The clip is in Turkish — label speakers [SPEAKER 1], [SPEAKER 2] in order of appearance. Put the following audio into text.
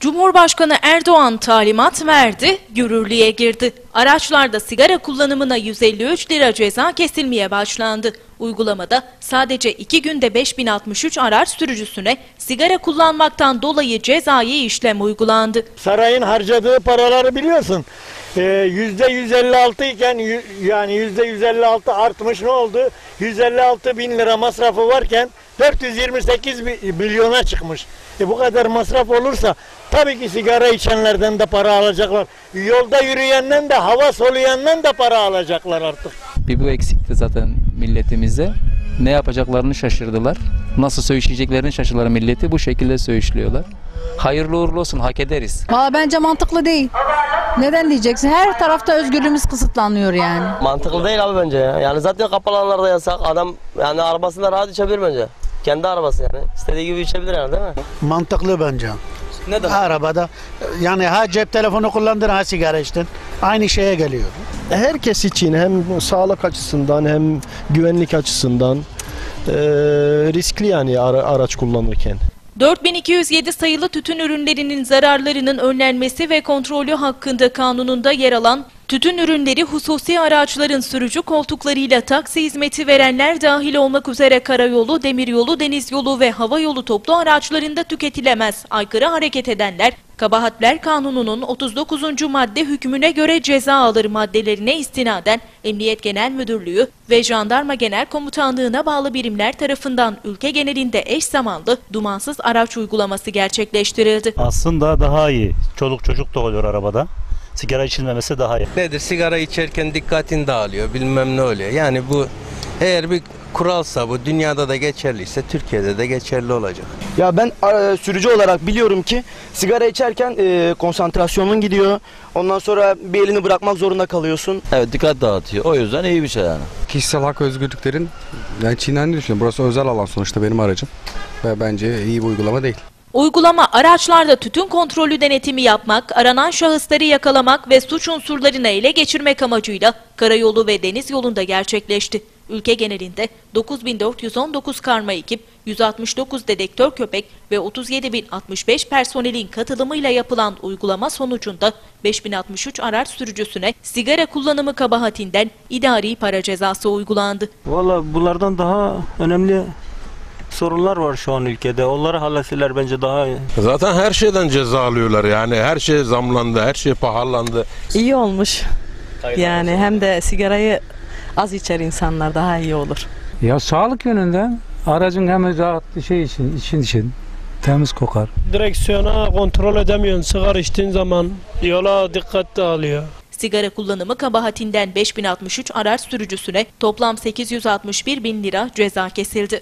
[SPEAKER 1] Cumhurbaşkanı Erdoğan talimat verdi, yürürlüğe girdi. Araçlarda sigara kullanımına 153 lira ceza kesilmeye başlandı. Uygulamada sadece 2 günde 5063 araç sürücüsüne sigara kullanmaktan dolayı cezai işlem uygulandı.
[SPEAKER 2] Sarayın harcadığı paraları biliyorsun. Ee, Yüzde 156 iken yani yüzde 156 artmış ne oldu? 156 bin lira masrafı varken 428 bi- milyona çıkmış. E bu kadar masraf olursa tabii ki sigara içenlerden de para alacaklar. Yolda yürüyenden de hava soluyandan da para alacaklar artık.
[SPEAKER 3] Bir bu eksikti zaten milletimize. Ne yapacaklarını şaşırdılar. Nasıl söğüşleyeceklerini şaşırdılar milleti. Bu şekilde söğüşlüyorlar. Hayırlı uğurlu olsun hak ederiz.
[SPEAKER 4] Valla bence mantıklı değil. Neden diyeceksin? Her tarafta özgürlüğümüz kısıtlanıyor yani.
[SPEAKER 5] Mantıklı değil abi bence ya. Yani zaten kapalı alanlarda yasak. Adam yani arabasında rahat içebilir bence. Kendi arabası yani. İstediği gibi içebilir yani değil mi?
[SPEAKER 6] Mantıklı bence.
[SPEAKER 5] Neden?
[SPEAKER 6] Arabada yani ha cep telefonu kullandın ha sigara içtin. Aynı şeye geliyor.
[SPEAKER 7] herkes için hem sağlık açısından hem güvenlik açısından eee, riskli yani ara- araç kullanırken.
[SPEAKER 1] 4207 sayılı tütün ürünlerinin zararlarının önlenmesi ve kontrolü hakkında kanununda yer alan tütün ürünleri hususi araçların sürücü koltuklarıyla taksi hizmeti verenler dahil olmak üzere karayolu, demiryolu, deniz yolu ve hava yolu toplu araçlarında tüketilemez. Aykırı hareket edenler Kabahatler Kanunu'nun 39. madde hükmüne göre ceza alır maddelerine istinaden Emniyet Genel Müdürlüğü ve Jandarma Genel Komutanlığı'na bağlı birimler tarafından ülke genelinde eş zamanlı dumansız araç uygulaması gerçekleştirildi.
[SPEAKER 8] Aslında daha iyi. Çoluk çocuk da oluyor arabada. Sigara içilmemesi daha iyi.
[SPEAKER 9] Nedir? Sigara içerken dikkatin dağılıyor, bilmem ne oluyor. Yani bu eğer bir kuralsa bu dünyada da geçerliyse Türkiye'de de geçerli olacak.
[SPEAKER 10] Ya ben e, sürücü olarak biliyorum ki sigara içerken e, konsantrasyonun gidiyor. Ondan sonra bir elini bırakmak zorunda kalıyorsun.
[SPEAKER 5] Evet dikkat dağıtıyor. O yüzden iyi bir şey yani.
[SPEAKER 11] Kişisel hak özgürlüklerin yani çiğnendiğini düşünüyorum. Burası özel alan sonuçta benim aracım. Ve bence iyi bir uygulama değil.
[SPEAKER 1] Uygulama araçlarda tütün kontrolü denetimi yapmak, aranan şahısları yakalamak ve suç unsurlarını ele geçirmek amacıyla karayolu ve deniz yolunda gerçekleşti. Ülke genelinde 9419 karma ekip, 169 dedektör köpek ve 37065 personelin katılımıyla yapılan uygulama sonucunda 5063 araç sürücüsüne sigara kullanımı kabahatinden idari para cezası uygulandı.
[SPEAKER 8] Valla bunlardan daha önemli sorunlar var şu an ülkede. Onları halletseler bence daha iyi.
[SPEAKER 12] Zaten her şeyden ceza alıyorlar yani her şey zamlandı, her şey pahalandı.
[SPEAKER 4] İyi olmuş. Yani hem de sigarayı az içer insanlar daha iyi olur.
[SPEAKER 11] Ya sağlık yönünden aracın hem rahat şey için, için için temiz kokar.
[SPEAKER 2] Direksiyona kontrol edemiyorsun sigara içtiğin zaman. Yola dikkat dağılıyor.
[SPEAKER 1] Sigara kullanımı kabahatinden 5063 araç sürücüsüne toplam 861 bin lira ceza kesildi.